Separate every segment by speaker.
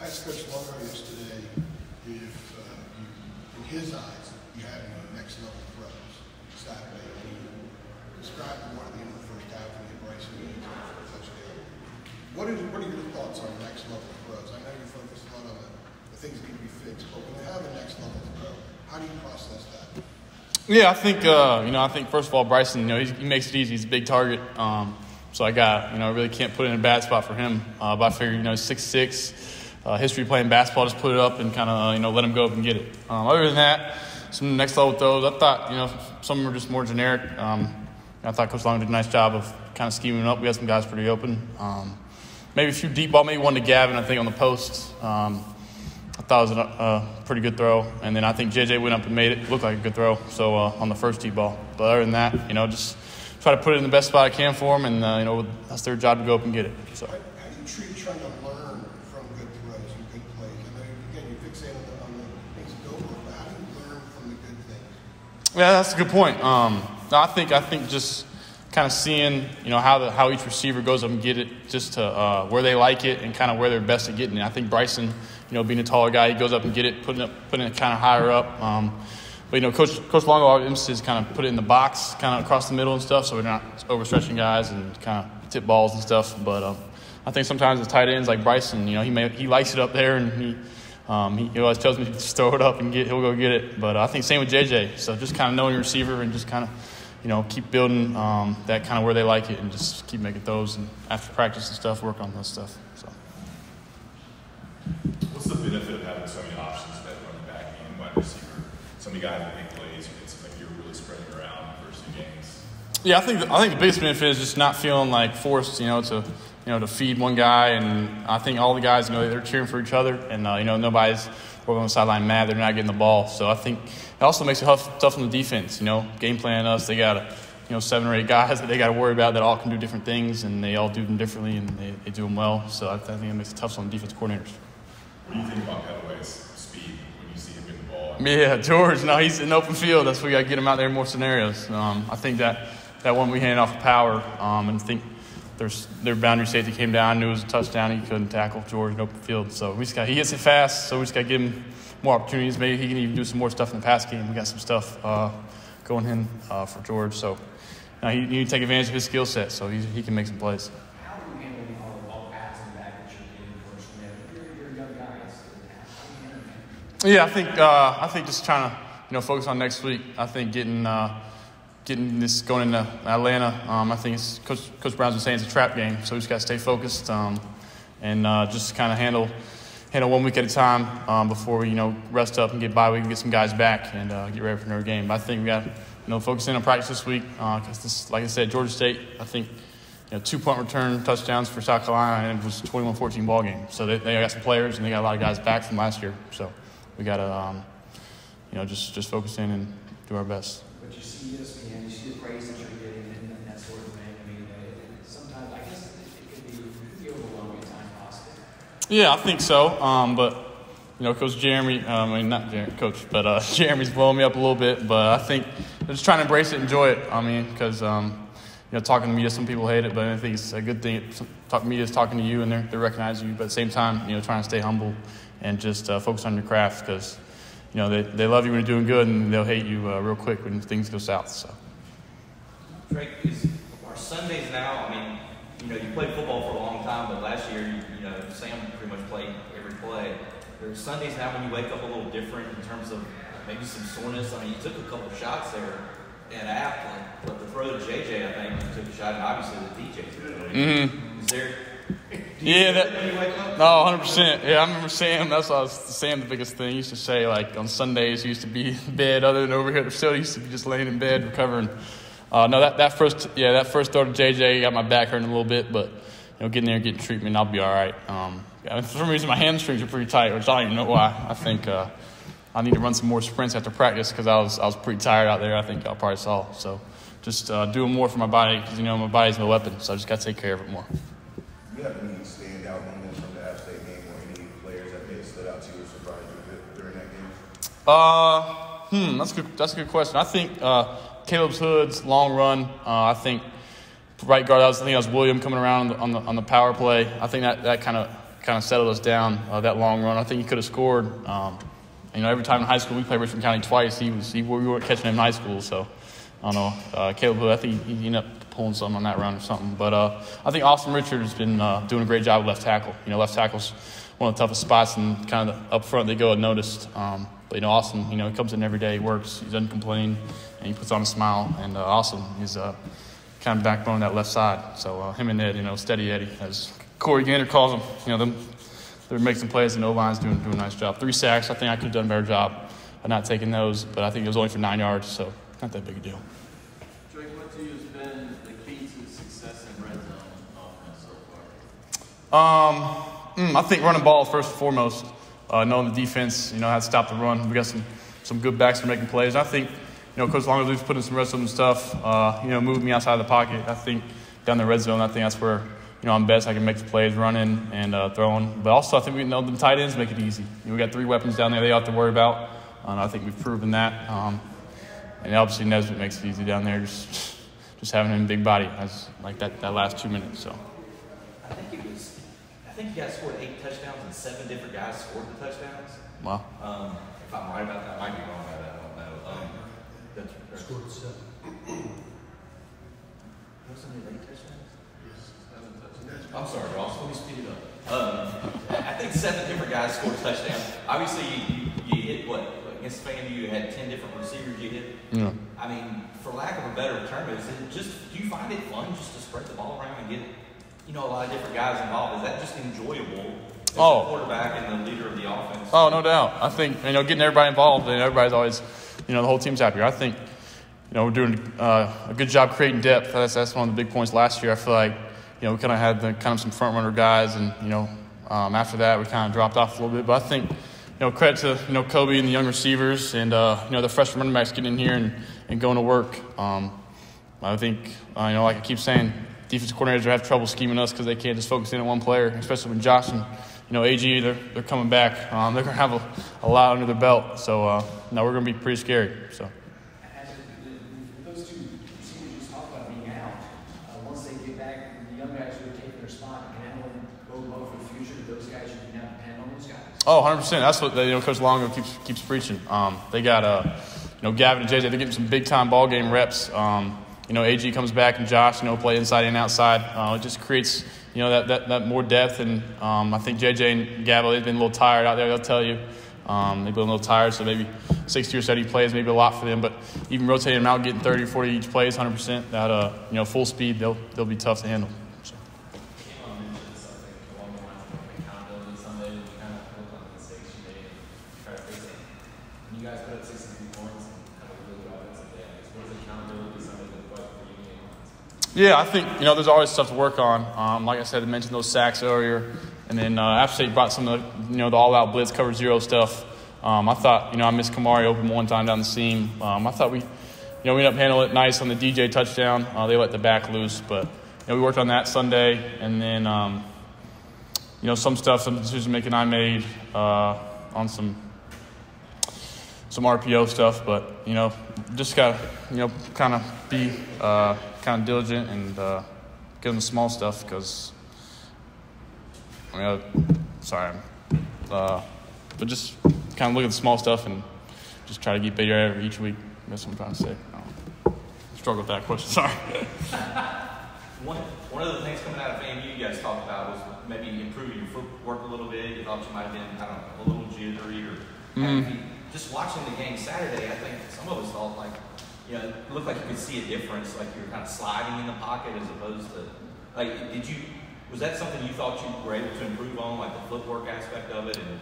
Speaker 1: I asked Coach Longo yesterday if, uh, you, in his eyes, you had any next level throws Saturday. He described the one at the end of the first half when he had Bryson Williams touchdown. What, is, what are your thoughts on next level throws? I know you focus a lot on the, the things that need to be fixed, but when you have a next level throw, how do you process that?
Speaker 2: Yeah, I think uh, you know. I think first of all, Bryson, you know, he, he makes it easy. He's a big target, um, so I got you know, I really can't put it in a bad spot for him. Uh, but I figure you know, six six, uh, history playing basketball, just put it up and kind of you know let him go up and get it. Um, other than that, some next level throws. I thought you know some were just more generic. Um, I thought Coach Long did a nice job of kind of scheming up. We had some guys pretty open. Um, maybe a few deep ball, maybe one to Gavin, I think on the post. Um, I thought it was a, a, pretty good throw. And then I think JJ went up and made it look like a good throw. So uh, on the first deep ball. But other than that, you know, just try to put it in the best spot I can for him, and uh, you know that's their job to go up and get it. So.
Speaker 1: How, do you treat trying to learn from good throws and good plays? I know again you fixate on the, on the things that go wrong, but how do you learn from the good things?
Speaker 2: Yeah, that's a good point. Um, I think I think just kind of seeing you know how the how each receiver goes up and get it just to uh, where they like it and kind of where they're best at getting it. I think Bryson you know, being a taller guy, he goes up and get it, putting it, putting it kind of higher up. Um, but you know, Coach Coach Longo our emphasis kind of put it in the box, kind of across the middle and stuff, so we're not overstretching guys and kind of tip balls and stuff. But um, I think sometimes the tight ends like Bryson, you know, he may he likes it up there and he. Um, he, he, always tells me to just throw it up and get, he'll go get it. But uh, I think same with JJ. So just kind of knowing your receiver and just kind of, you know, keep building um, that kind of where they like it and just keep making those. And after practice and stuff, work on those stuff. So.
Speaker 3: What's the benefit of having so many options at running back and wide receiver? So many guys that make plays, it seems like you're really spreading around versus games.
Speaker 2: Yeah, I think the, I think the biggest benefit is just not feeling like forced, you know, to you know to feed one guy, and I think all the guys, you know, they're cheering for each other, and uh, you know nobody's over on the sideline mad they're not getting the ball. So I think it also makes it tough, tough on the defense. You know, game plan us, they got a, you know seven or eight guys that they got to worry about that all can do different things, and they all do them differently, and they, they do them well. So I, I think it makes it tough on the defense coordinators.
Speaker 3: What do you think about Pettaway's speed when you see him get the ball?
Speaker 2: Yeah, George. No, he's in open field. That's why we got to get him out there in more scenarios. Um, I think that that one we handed off of power, um, and think there's their boundary safety came down, knew it was a touchdown. He couldn't tackle George in open field, so we just got he gets it fast. So we just got to give him more opportunities. Maybe he can even do some more stuff in the pass game. We got some stuff uh, going in uh, for George, so uh, he, he need to take advantage of his skill set, so he, he can make some plays. Yeah, I think uh, I think just trying to you know focus on next week. I think getting uh, getting this going into Atlanta. Um, I think it's Coach, Coach Brown's been saying it's a trap game, so we just got to stay focused um, and uh, just kind of handle handle one week at a time um, before we you know rest up and get by. We can get some guys back and uh, get ready for another game. But I think we got you know focus in on practice this week because this, like I said, Georgia State. I think you know, two point return touchdowns for South Carolina, and it was a 21-14 ball game. So they, they got some players, and they got a lot of guys back from last year. So we got to, um, you know, just just focus in and do our best.
Speaker 4: But you see ESPN, you see the praise that you're getting, and, and that sort of thing. I mean, uh, sometimes I guess it, it be overwhelming at times, possibly.
Speaker 2: Yeah, I think so. Um, but you know, Coach Jeremy, um, I mean not Jeremy, Coach, but uh, Jeremy's blowing me up a little bit. But I think I'm just trying to embrace it, enjoy it. I mean, because um, you know, talking to media, some people hate it, but I think it's a good thing. Talk, media is talking to you, and they're, they're recognizing you. But at the same time, you know, trying to stay humble and just uh, focus on your craft because you know they, they love you when you're doing good and they'll hate you uh, real quick when things go south. So.
Speaker 5: Drake, is are Sundays now? I mean, you know, you played football for a long time, but last year, you, you know, Sam pretty much played every play. Are Sundays now when you wake up a little different in terms of maybe some soreness? I mean, you took a couple shots there at App, but the throw to JJ, I think you took a shot, and obviously the DJ.
Speaker 2: Mm-hmm.
Speaker 5: Is there
Speaker 2: yeah, that, no, hundred percent. Yeah, I remember Sam. That's what I was Sam. The biggest thing he used to say, like on Sundays, he used to be in bed. Other than over here at the facility, he used to be just laying in bed recovering. Uh, no, that, that first, yeah, that first throw to JJ got my back hurting a little bit, but you know, getting there, getting treatment, I'll be all right. Um, for some reason, my hamstrings are pretty tight, which I don't even know why. I think uh, I need to run some more sprints after practice because I was I was pretty tired out there. I think y'all probably saw. So just uh, doing more for my body because you know my body's my weapon, so I just got to take care of it more
Speaker 6: have any standout moments from the App State game or any players that may have stood out to you or surprised you during that game?
Speaker 2: Uh, hmm, that's a good, that's a good question. I think uh, Caleb's Hood's long run. Uh, I think right guard. I, was, I think that was William coming around on the, on the, on the power play. I think that that kind of kind of settled us down uh, that long run. I think he could have scored. Um, you know, every time in high school we played Richmond County twice. He was he, we weren't catching him in high school, so I don't know. Uh, Caleb, I think he, he ended up pulling something on that run or something. But uh, I think Asim Richard has been uh, doing a great job with left tackle. You know, left tackle's one of the toughest spots, and kind of up front they go unnoticed. Um, but you know, Asim, you know, he comes in every day, he works, he doesn't complain, and he puts on a smile. And uh, Asim is uh, kind of backbone of that left side. So uh, him and Ed, you know, steady Eddie, as Corey Gander calls him. You know, them they're making some plays, and O line's doing doing a nice job. Three sacks. I think I could have done a better job of not taking those, but I think it was only for nine yards, so not that big a deal.
Speaker 7: Drake, what to you has been the key to success in red zone offense so far?
Speaker 2: Um, mm, I think running ball first and foremost. Uh, knowing the defense, you know how to stop the run. We got some some good backs for making plays. I think, you know, Coach Longo's putting some red zone stuff. Uh, you know, moving me outside of the pocket. I think down the red zone, I think that's where you know I'm best. I can make the plays running and uh, throwing. But also, I think we know the tight ends make it easy. You know, we got three weapons down there they have to worry about. And I think we've proven that. Um, and obviously Nesbitt makes it easy down there. Just just having him big body as like that, that last two minutes. So.
Speaker 5: I think it was. I think you guys scored eight touchdowns and seven different guys scored the touchdowns.
Speaker 2: Wow.
Speaker 5: Um, if I'm right about that, I might be wrong about that. I don't know. Um, that's, that's,
Speaker 1: Scored seven.
Speaker 5: wasn't it eight touchdowns? Yes. Touchdowns. I'm sorry, Ross. Let me speed it up. Um, I think seven different guys scored a touchdown. Obviously, you, you, you hit what against FAMU? You had ten different receivers you hit.
Speaker 2: Yeah.
Speaker 5: I mean, for lack of a better term, is it just do you find it fun just to spread the ball around and get you know a lot of different guys involved? Is that just enjoyable as
Speaker 2: Oh.
Speaker 5: quarterback and the leader of the offense?
Speaker 2: Oh, no doubt. I think you know getting everybody involved and everybody's always, you know, the whole team's happier. I think, you know, we're doing uh, a good job creating depth. That's that's one of the big points last year. I feel like, you know, we kind of had the kind of some front runner guys, and you know, um, after that we kind of dropped off a little bit. But I think, you know, credit to you know Kobe and the young receivers, and uh, you know the freshman running backs getting in here and, and going to work. Um, I think, uh, you know, like I keep saying, defensive coordinators have trouble scheming us because they can't just focus in on one player, especially when Josh and, you know, AG, they're, they're coming back. Um, they're to have a, a lot under their belt. So, uh, no, we're going to be pretty scary. So,
Speaker 4: As those two receivers you just talked about being out, once they get back, the young guys who are taking their spot, can anyone go low for the future? Those guys, you can now depend on those guys.
Speaker 2: oh, 100%. That's what, you know, Coach Longo keeps, keeps preaching. Um, they got, uh, you know, Gavin and JJ, they're getting some big time ball game reps. Um, you know, AG comes back and Josh, you know, play inside and outside. Uh, it just creates, you know, that, that, that more depth. And um, I think JJ and Gabo, they've been a little tired out there, they'll tell you. Um, they've been a little tired, so maybe 60 or 70 plays, maybe a lot for them. But even rotating them out, getting 30 or 40 each plays, 100%, that, uh, you know, full speed, they'll, they'll be tough to handle. So.
Speaker 7: Kayla mentioned something along the lines of accountability Sunday. We kind of looked on the mistakes you made and try to fix it. When you guys put up 63 points and have a really good offensive day, I guess, what does accountability Sunday look like for you game
Speaker 2: Yeah, I think you know there's always stuff to work on. Um, like I said, I mentioned those sacks earlier, and then uh, App State brought some of the you know the all-out blitz cover zero stuff. Um, I thought you know I missed Kamari open one time down the seam. Um, I thought we you know we ended up handling it nice on the DJ touchdown. Uh, they let the back loose, but you know we worked on that Sunday, and then um, you know some stuff, some decision making I made uh, on some some RPO stuff, but you know, just gotta you know kind of be uh, kind of diligent and uh, get on the small stuff because I mean, uh, sorry, uh, but just kind of look at the small stuff and just try to get better each week. That's what I'm trying to say. I don't struggle with that question. Sorry.
Speaker 5: One, one of the things coming out of FAMU you guys talked about was maybe improving your footwork a little bit. You thought you might have been, I don't know, a little jittery or happy. Just watching the game Saturday, I think some of us thought like, you know, it looked like you could see a difference, like you were kind of sliding in the pocket as opposed to, like, did you, was that something you thought you were able to improve on, like the footwork aspect of it? And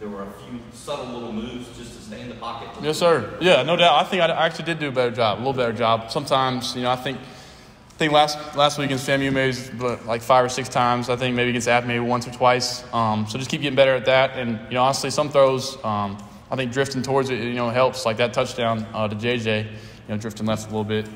Speaker 5: there were a few subtle little moves just to stay in the pocket?
Speaker 2: Yes, sir. Yeah, no doubt. I think I actually did do a better job, a little better job. Sometimes, you know, I think, I think last last week against FAMU maybe like five or six times. I think maybe against App maybe once or twice. Um, so just keep getting better at that. And you know, honestly, some throws, um, I think drifting towards it, you know, helps. Like that touchdown uh, to JJ, you know, drifting left a little bit.